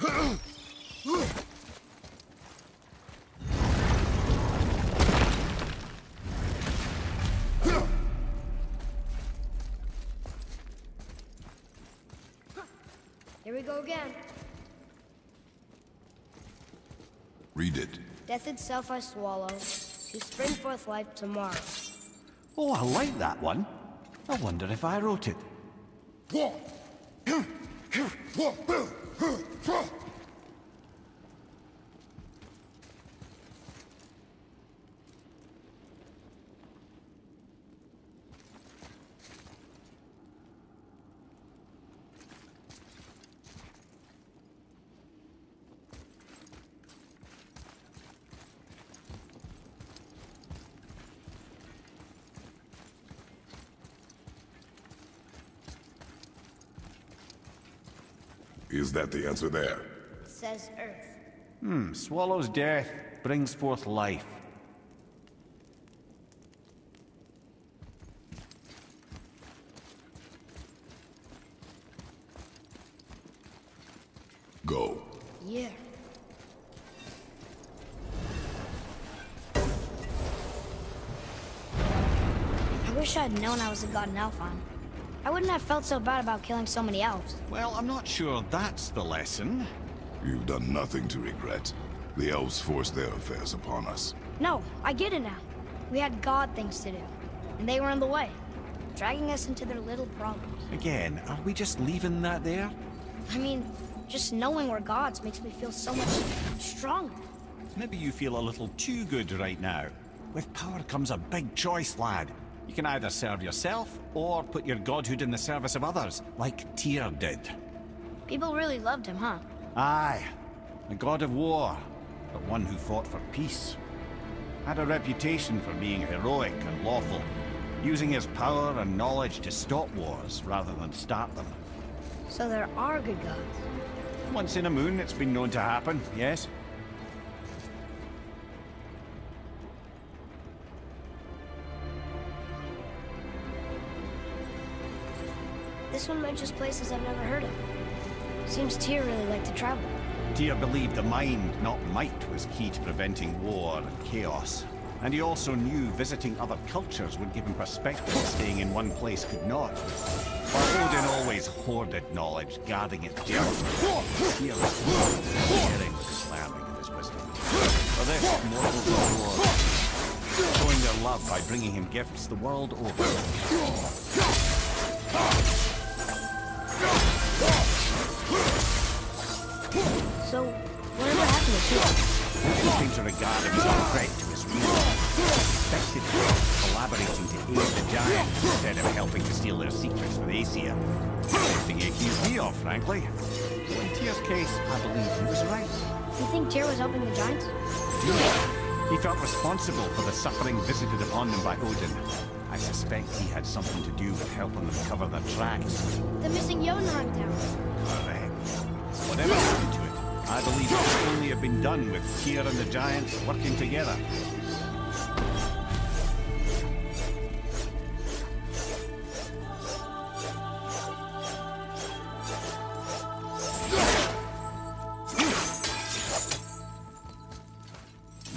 Here we go again. Read it. Death itself I swallow, to spring forth life tomorrow. Oh, I like that one. I wonder if I wrote it. 哼说 Is that the answer there? It says Earth. Hmm, swallows death, brings forth life. Go. Yeah. I wish I'd known I was a god in Alfheim. I wouldn't have felt so bad about killing so many elves. Well, I'm not sure that's the lesson. You've done nothing to regret. The elves forced their affairs upon us. No, I get it now. We had god things to do, and they were in the way, dragging us into their little problems. Again, are we just leaving that there? I mean, just knowing we're gods makes me feel so much stronger. Maybe you feel a little too good right now. With power comes a big choice, lad. You can either serve yourself, or put your godhood in the service of others, like Tyr did. People really loved him, huh? Aye, a god of war, but one who fought for peace. Had a reputation for being heroic and lawful, using his power and knowledge to stop wars rather than start them. So there are good gods. Once in a moon, it's been known to happen, yes? One mentions places I've never heard of. Seems Tyr really liked to travel. Tyr believed the mind, not might, was key to preventing war and chaos. And he also knew visiting other cultures would give him perspective staying in one place could not. While Odin always hoarded knowledge, guarding it dear, Tyr was sharing with his learning and his wisdom. For this, mortals adored, showing their love by bringing him gifts the world over. So, whatever happened to Tyr? He came to regard him as a threat to his rule. Suspected him of collaborating to aid the Giants instead of helping to steal their secrets from the Aesir. Something he accused me of, frankly. In Tyr's case, I believe he was right. You think Tyr was helping the Giants? He felt responsible for the suffering visited upon them by Odin. I suspect he had something to do with helping them cover their tracks. The missing Jotunheim tower. Correct. Whatever happened to believe it could only have been done with Tyr and the Giants working together.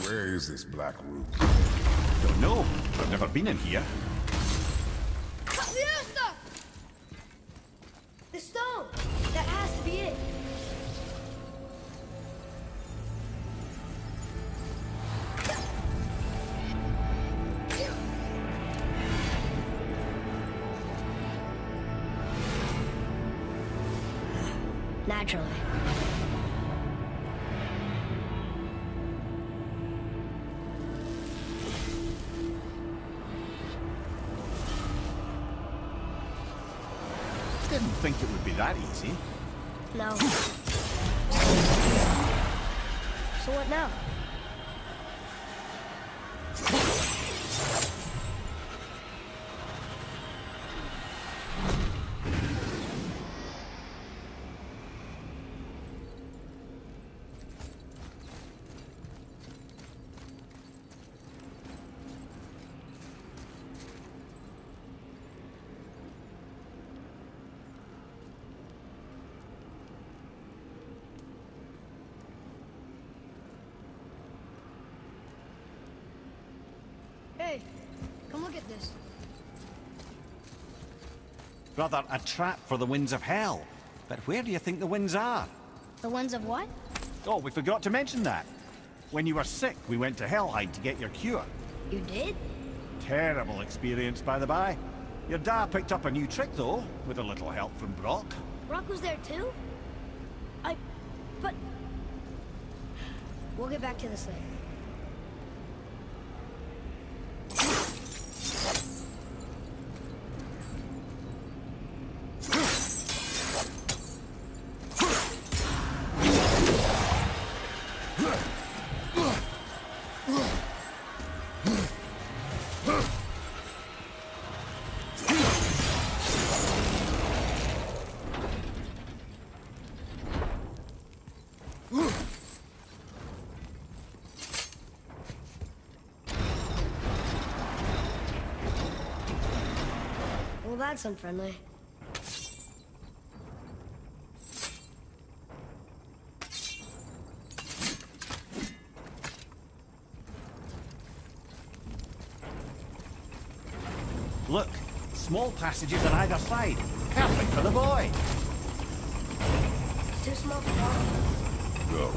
Where is this black rune? Don't know. I've never been in here. Think it Come look at this. Brother, a trap for the winds of hell. But where do you think the winds are? The winds of what? Oh, we forgot to mention that. When you were sick, we went to Helheim to get your cure. You did? Terrible experience, by the by. Your dad picked up a new trick, though, with a little help from Brok. Brok was there too? I... but... We'll get back to this later. That's unfriendly. Look, small passages on either side. Perfect for the boy. It's too small for Brok. Go.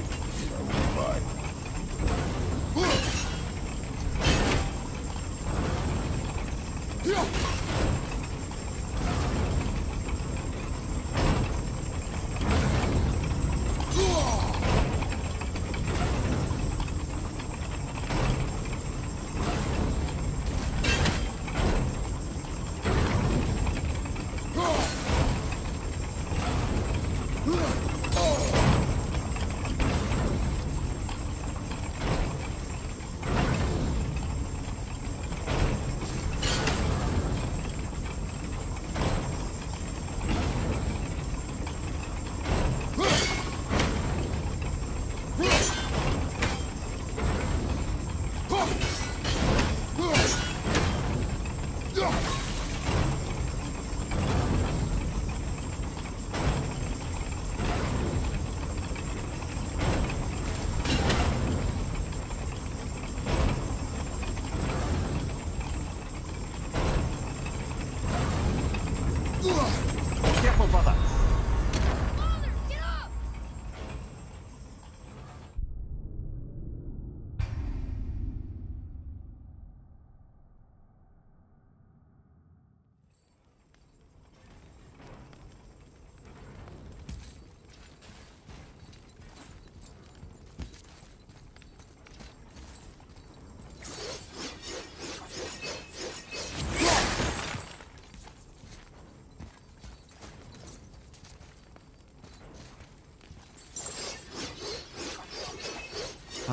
I will fight. Careful,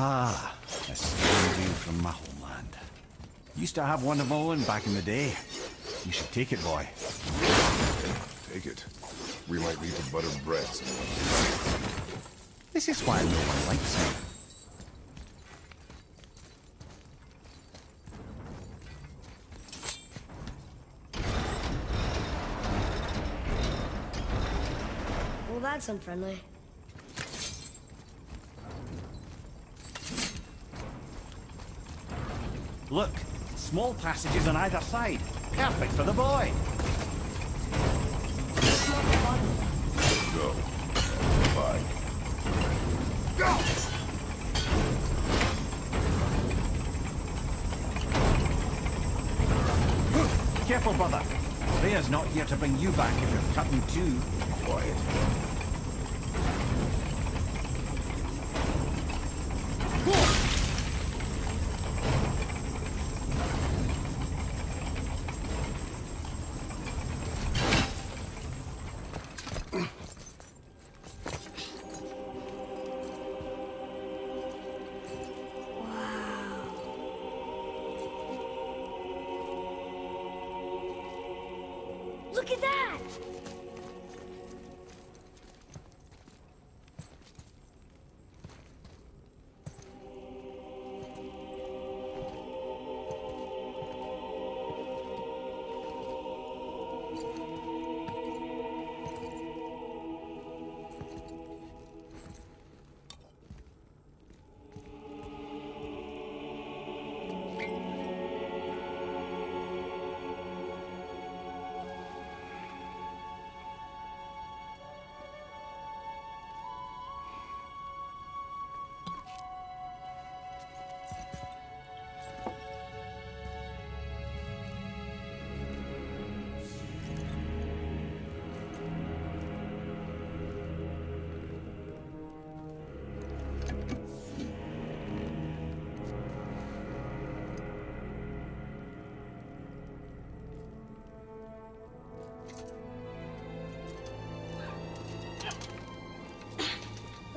Ah, a stone view from my homeland. Used to have one of my own back in the day. You should take it, boy. Take it. We might need to butter bread. This is why no one likes me. Well, that's unfriendly. Look, small passages on either side. Perfect for the boy. Go. Will fight. Careful, brother. Freya's not here to bring you back if you're cutting too. Quiet. At that!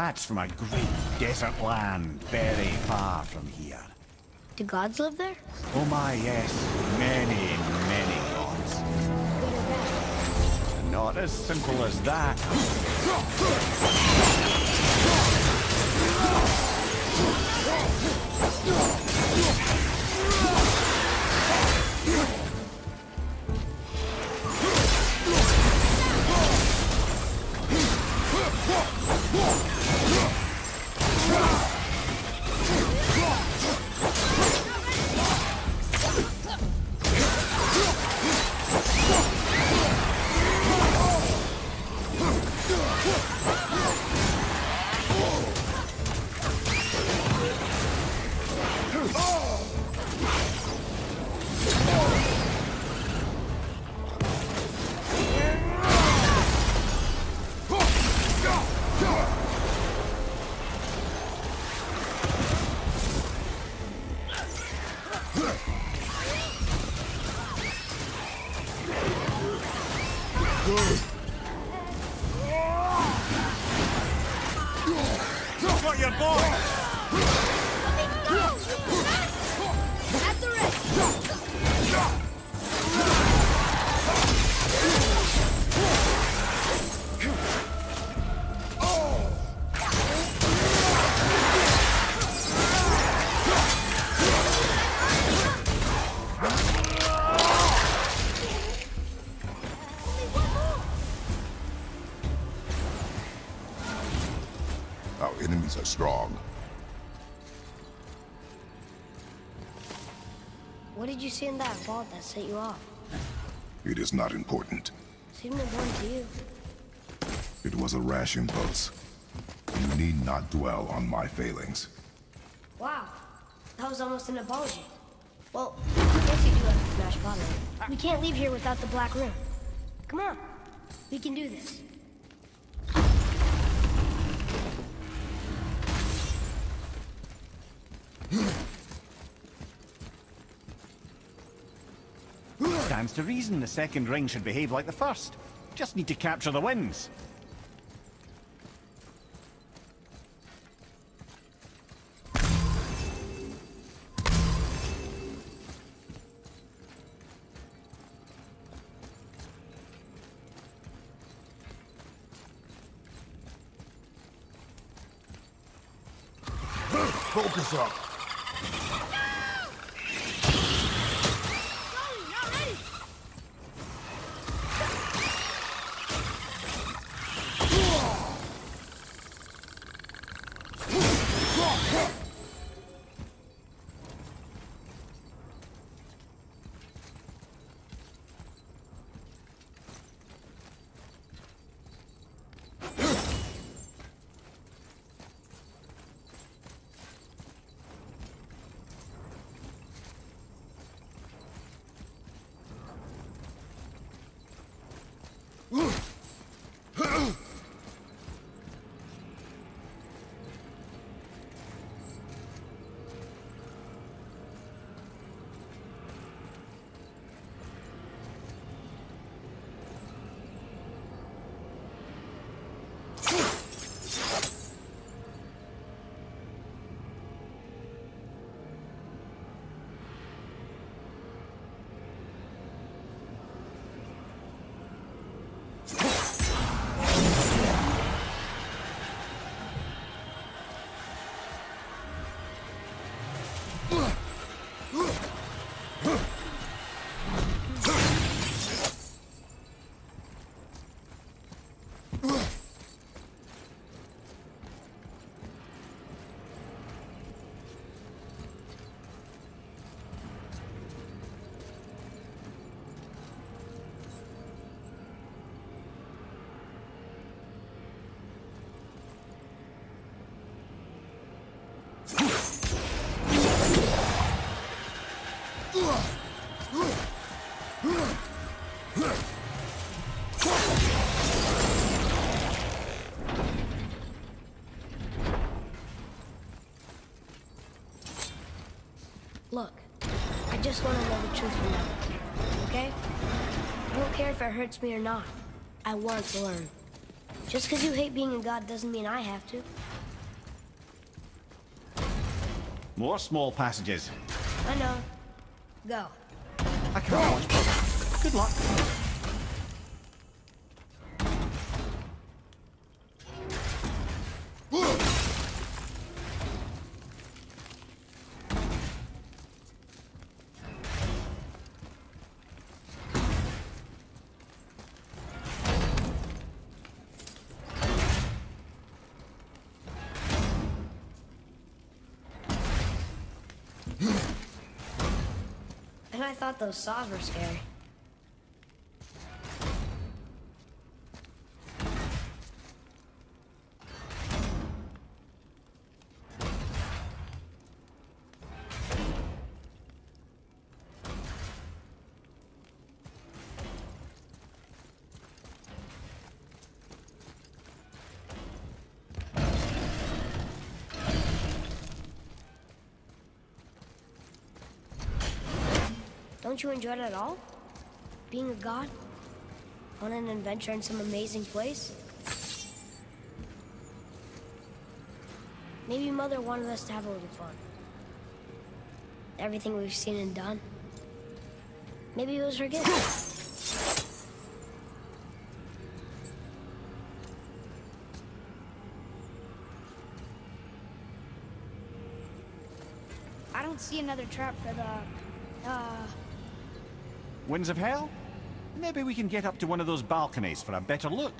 That's from a great desert land, very far from here. Do gods live there? Oh my, yes. Many, many gods. Good or bad? Not as simple as that. Got your boy! What did you see in that that set you off? It is not important. Seemed important to you. It was a rash impulse. You need not dwell on my failings. Wow. That was almost an apology. Well, I guess you do have to smash bottom. We can't leave here without the Black Rune. Come on. We can do this. Stands to reason the second ring should behave like the first. Just need to capture the winds. Just want to know the truth from now. Okay? I don't care if it hurts me or not. I want to learn. Just because you hate being a god doesn't mean I have to. More small passages. I know. Go. I can't watch. Good luck. I thought those saws were scary. Don't you enjoy it at all? Being a god? On an adventure in some amazing place? Maybe Mother wanted us to have a little fun. Everything we've seen and done. Maybe it was her gift. I don't see another trap for the, uh... Winds of Hell? Maybe we can get up to one of those balconies for a better look.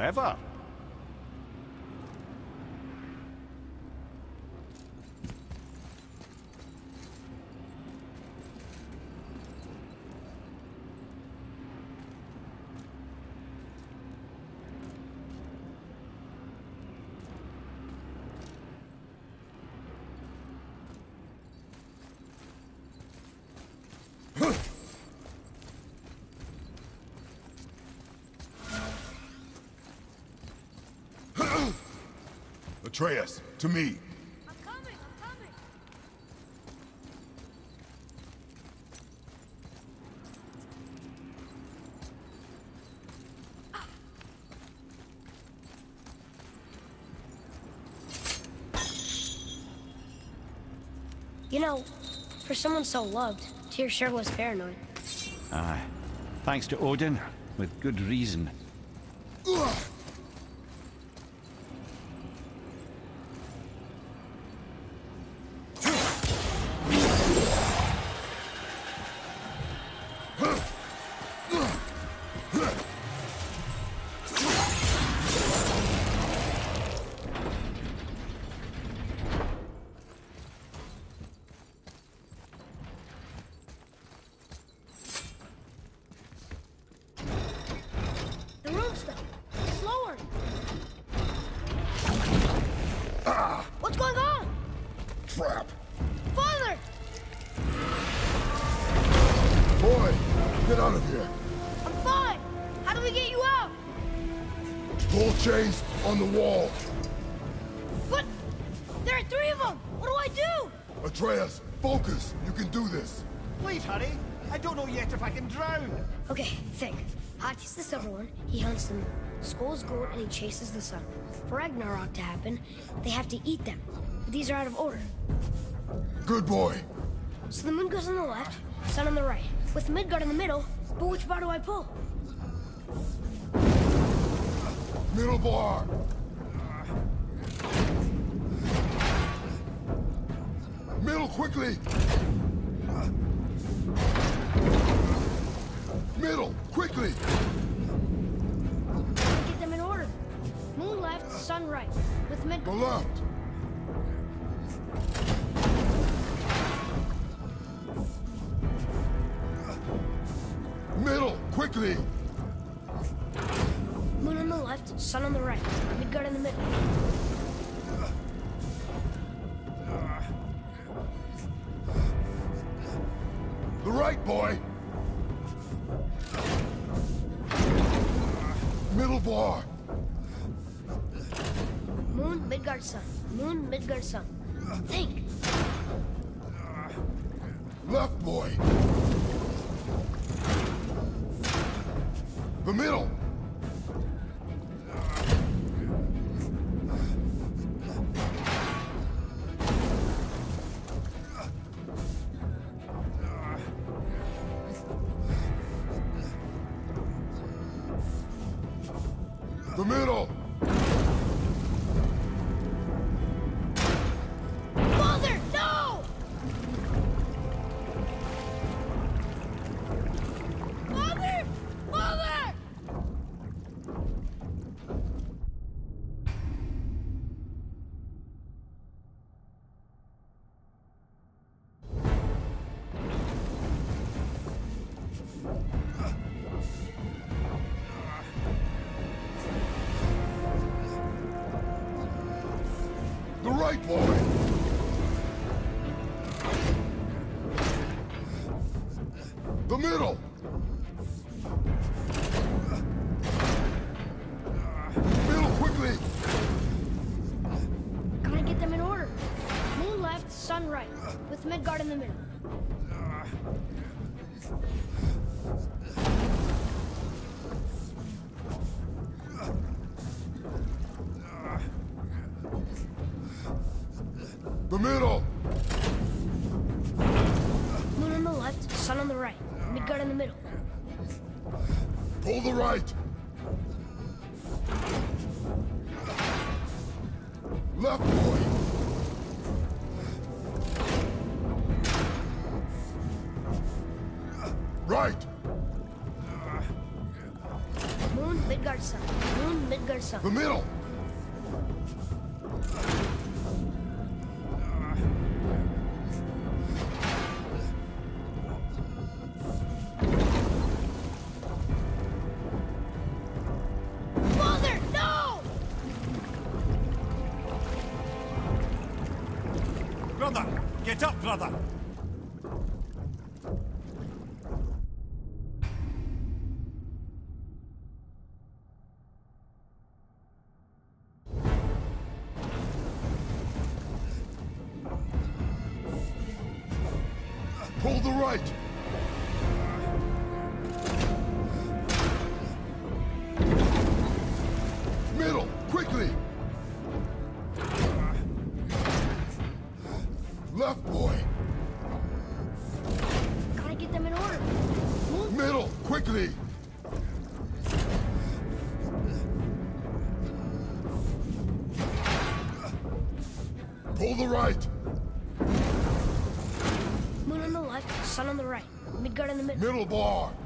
Clever. Atreus, to me. I'm coming, I'm coming. You know, for someone so loved, Tyr sure was paranoid. Aye. Thanks to Odin, with good reason. The For Ragnarok to happen, they have to eat them. But these are out of order. Good boy. So the moon goes on the left, sun on the right. With Midgard in the middle, but which bar do I pull? Middle bar. Middle, quickly. Middle, quickly. Left, sun right. With The Midgard. left. Middle, quickly. Moon on the left, sun on the right. Midgard in the middle. The right, boy. Moon, Midgard, sun. Think. The middle! Moon on the left, sun on the right. Midgard in the middle. Pull the right! Left, boy! Right! Moon, Midgard, sun. Moon, Midgard, sun. The middle! Get up, brother! Middle. Bar!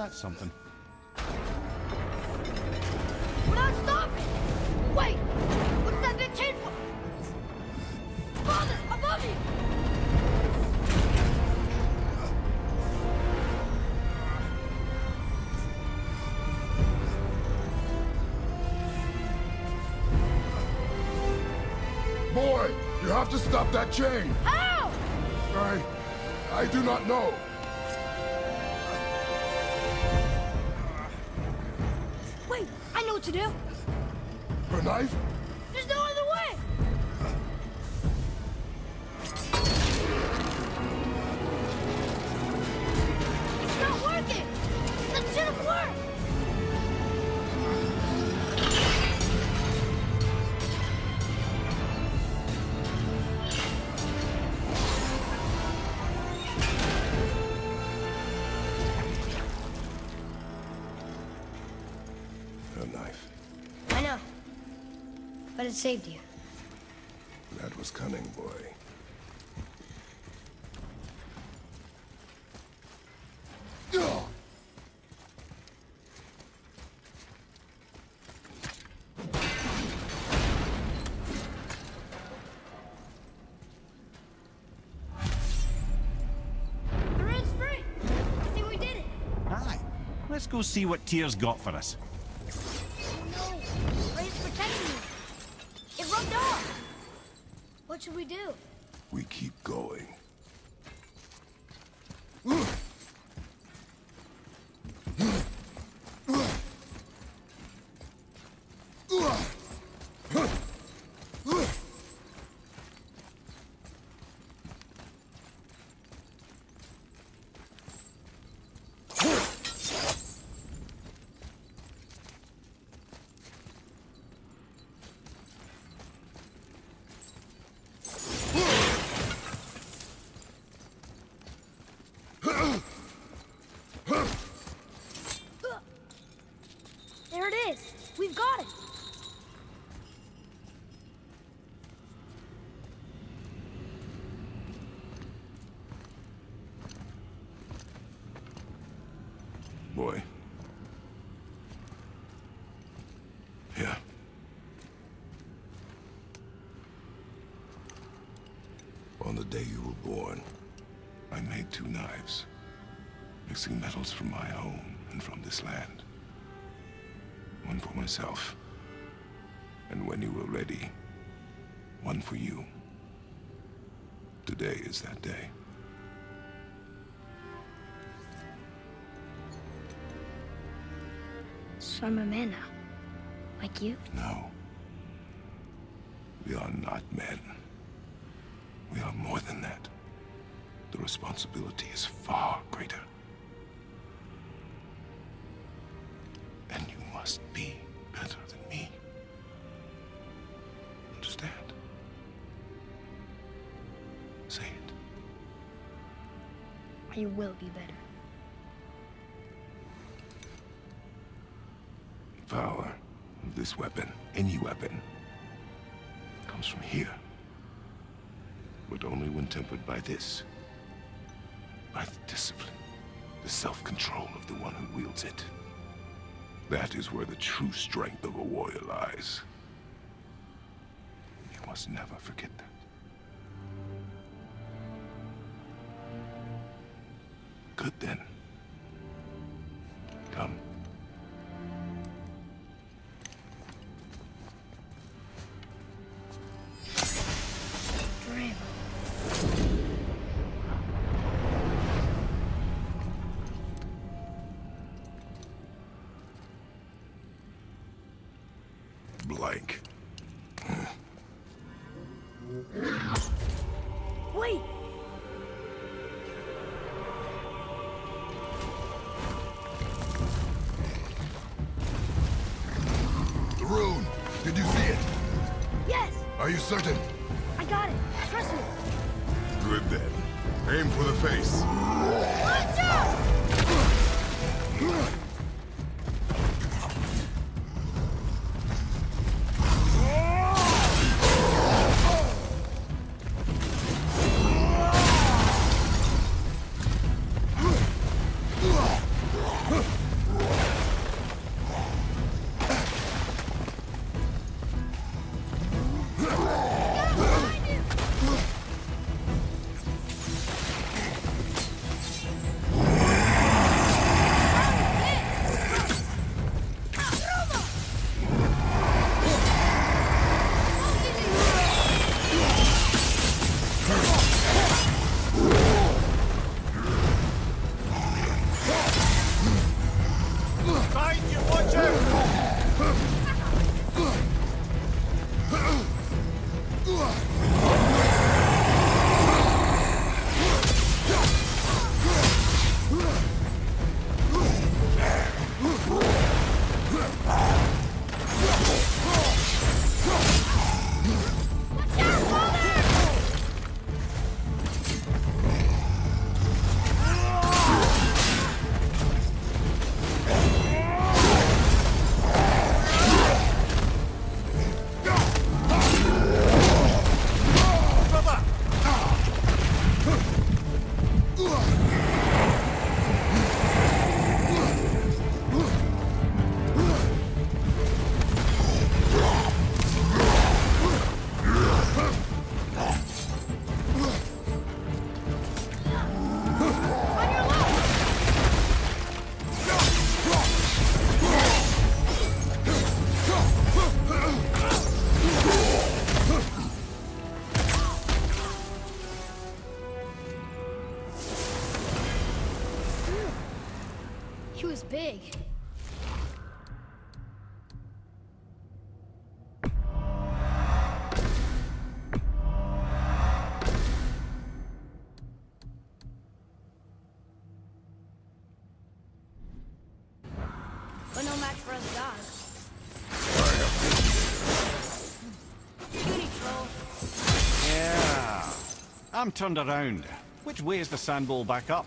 Guess that's something. We're not stopping! Wait! What's that big chain for? Father, above you! Boy, you have to stop that chain! How? I... I do not know. To do. Her knife? Saved you. That was cunning, boy. Ugh! The red's free! I think we did it! Aye. Let's go see what Tyr's got for us. No! Ray's protecting me! It rubbed off! What should we do? We keep going. There it is! We've got it! Boy. Here. On the day you were born, I made two knives, mixing metals from my home and from this land. Myself. And when you were ready, one for you. Today is that day. So I'm a man now. Like you? No. We are not You will be better. Power of this weapon, any weapon, comes from here. But only when tempered by this. By the discipline, the self-control of the one who wields it. That is where the true strength of a warrior lies. You must never forget that. Good then. I'm turned around. Which way is the sandball back up?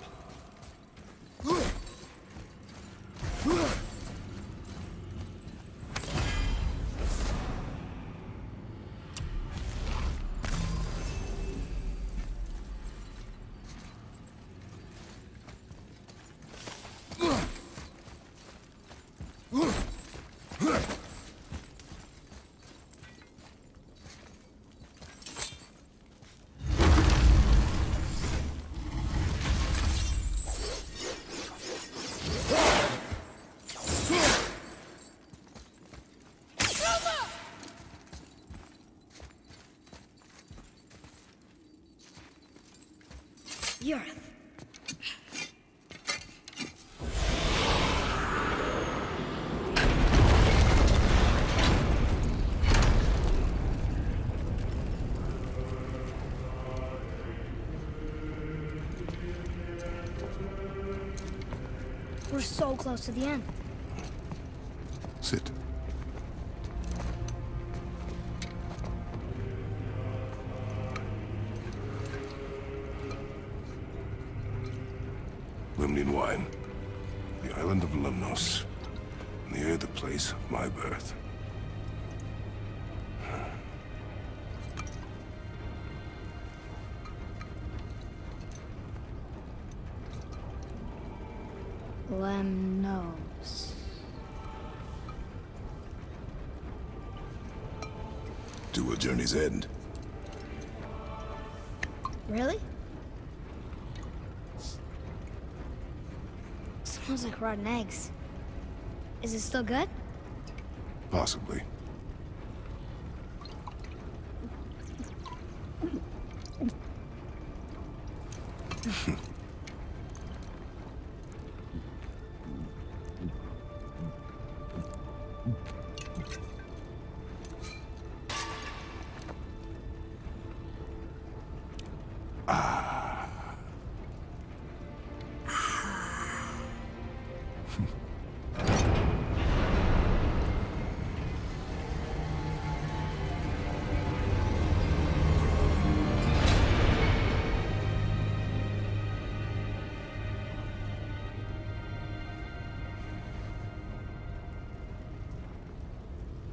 So close to the end. Sit. End. Really? Smells like rotten eggs. Is it still good? Possibly.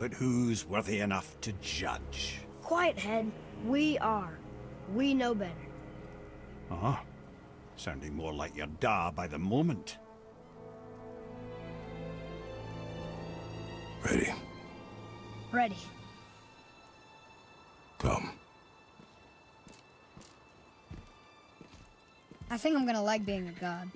but who's worthy enough to judge? Quiet head. We are. We know better. Uh-huh. Sounding more like your da by the moment. Ready. Ready. Come. I think I'm gonna like being a god.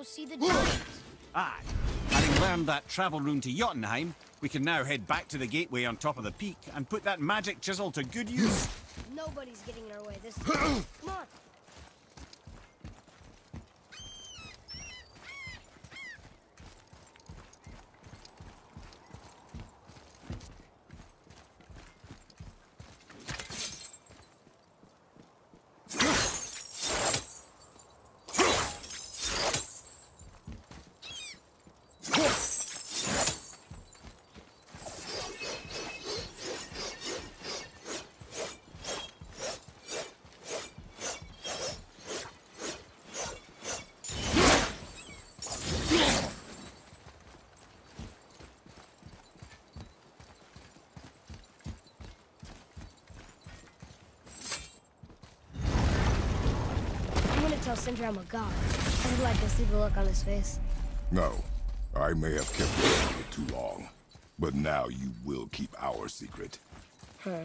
Go see the giants. Aye. Having learned that travel rune to Jotunheim, we can now head back to the gateway on top of the peak and put that magic chisel to good use. Nobody's getting in our way this time. Come on. Tell Sindri I'm a god. I would like to see the look on his face. No. I may have kept it secret too long. But now you will keep our secret. Huh.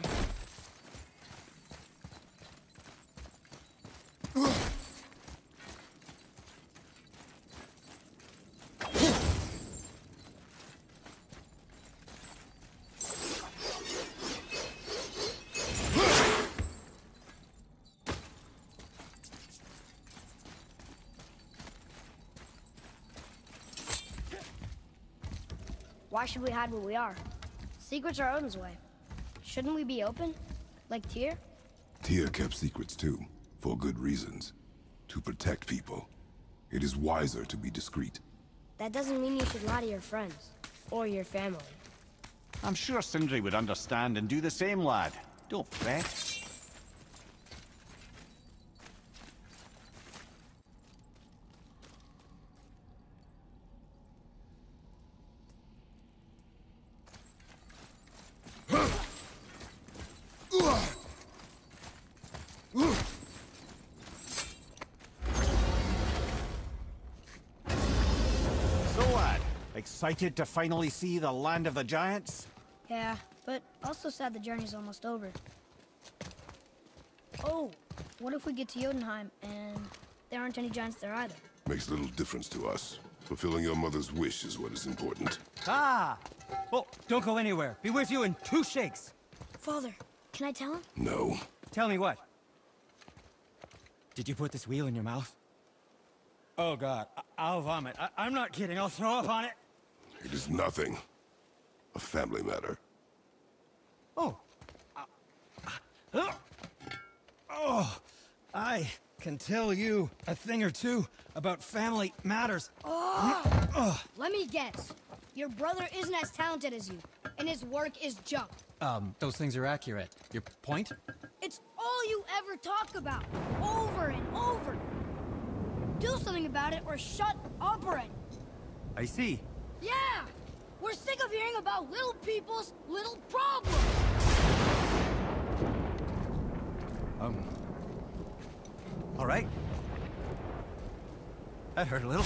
Why should we hide where we are? Secrets are Odin's way. Shouldn't we be open? Like Tyr? Tia kept secrets too, for good reasons. To protect people. It is wiser to be discreet. That doesn't mean you should lie to your friends. Or your family. I'm sure Sindri would understand and do the same, lad. Don't fret. Excited to finally see the land of the giants? Yeah, but also sad the journey's almost over. Oh, what if we get to Jotunheim and there aren't any giants there either? Makes little difference to us. Fulfilling your mother's wish is what is important. Ah! Oh, don't go anywhere. Be with you in two shakes. Father, can I tell him? No. Tell me what? Did you put this wheel in your mouth? Oh god, I will vomit. I am not kidding. I'll throw up on it. It is nothing. A family matter. Oh. Uh, oh. I can tell you a thing or two about family matters. Oh. Let me guess. Your brother isn't as talented as you, and his work is junk. Um, those things are accurate. Your point? It's all you ever talk about, over and over. Do something about it or shut up already. I see. Yeah! We're sick of hearing about little people's little problems! Um... Alright. That hurt a little.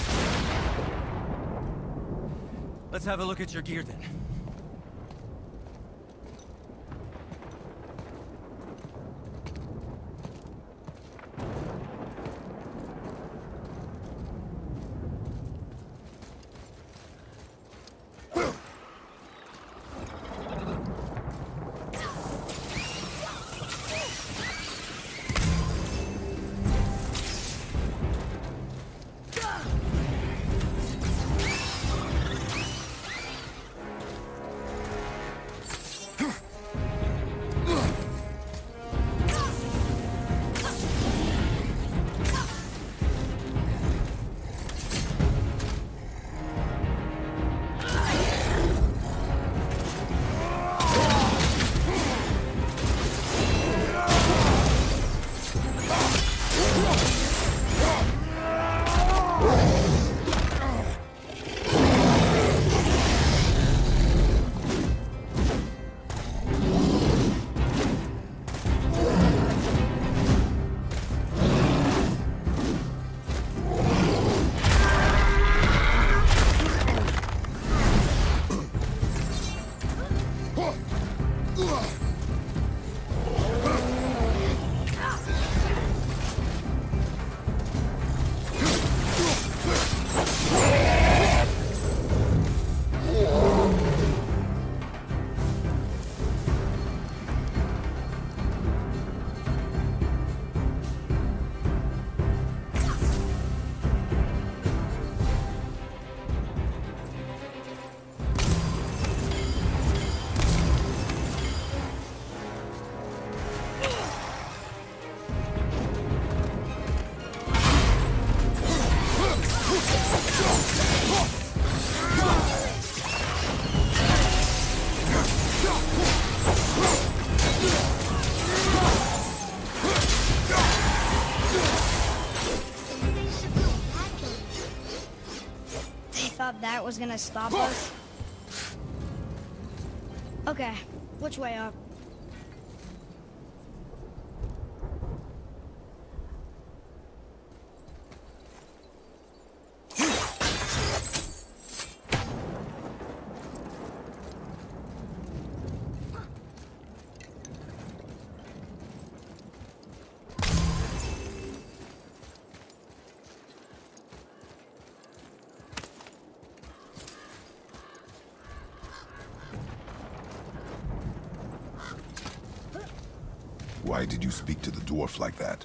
Let's have a look at your gear then. Was gonna stop us? Okay, which way up? Why did you speak to the dwarf like that?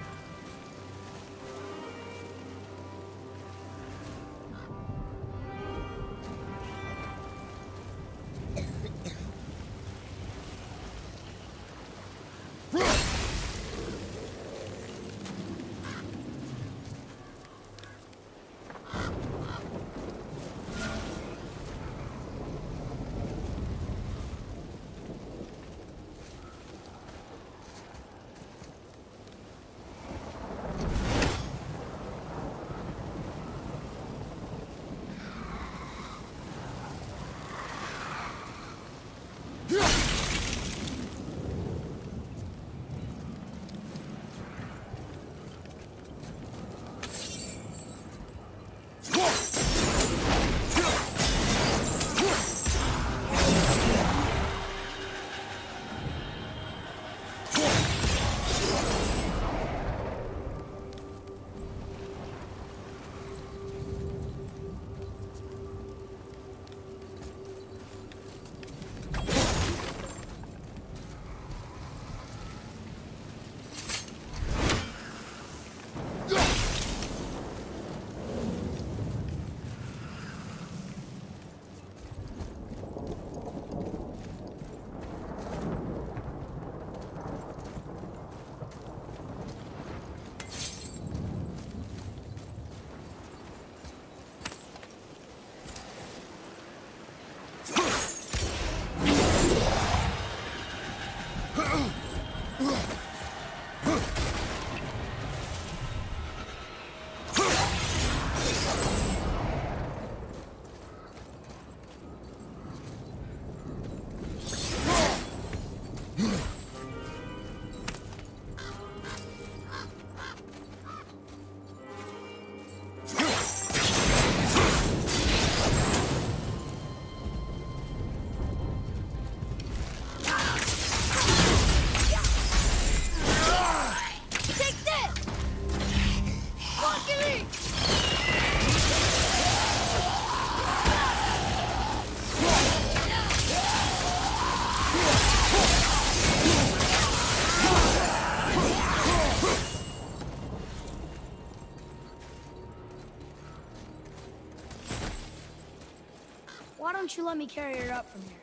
Why don't you let me carry her up from here?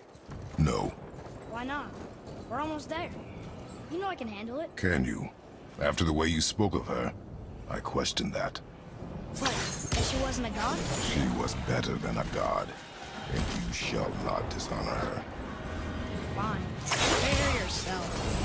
No. Why not? We're almost there. You know I can handle it. Can you? After the way you spoke of her, I question that. What? That she wasn't a god? She was better than a god, and you shall not dishonor her. Fine. Her yourself.